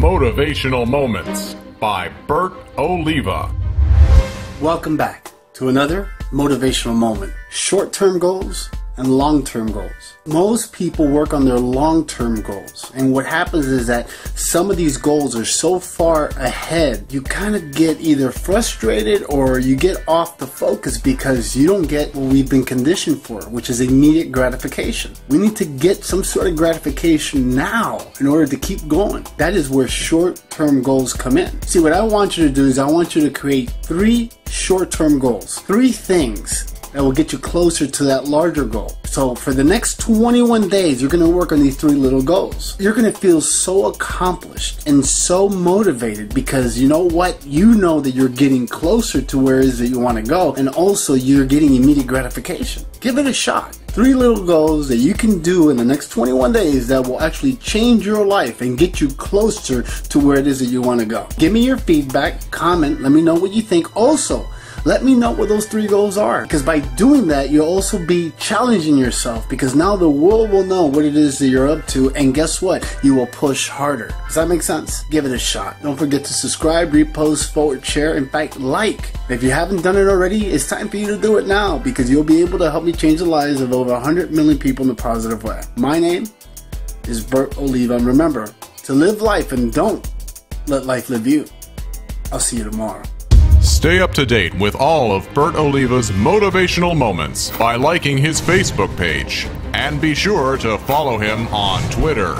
Motivational Moments by Bert Oliva. Welcome back to another motivational moment. Short term goals and long term goals. Most people work on their long term goals, and what happens is that some of these goals are so far ahead, you kind of get either frustrated or you get off the focus because you don't get what we've been conditioned for, which is immediate gratification. We need to get some sort of gratification now in order to keep going. That is where short term goals come in. See, what I want you to do is I want you to create three short term goals, three things that will get you closer to that larger goal. So for the next 21 days, you're going to work on these three little goals. You're going to feel so accomplished and so motivated because you know what? You know that you're getting closer to where it is that you want to go and also you're getting immediate gratification. Give it a shot. Three little goals that you can do in the next 21 days that will actually change your life and get you closer to where it is that you want to go. Give me your feedback, comment, let me know what you think. Also, let me know what those three goals are. Because by doing that, you'll also be challenging yourself because now the world will know what it is that you're up to. And guess what? You will push harder. Does that make sense? Give it a shot. Don't forget to subscribe, repost, forward, share, in fact, like. If you haven't done it already, it's time for you to do it now because you'll be able to help me change the lives of over 100 million people in a positive way. My name is Bert Oliva. And remember to live life and don't let life live you. I'll see you tomorrow. Stay up to date with all of Bert Oliva's motivational moments by liking his Facebook page. And be sure to follow him on Twitter.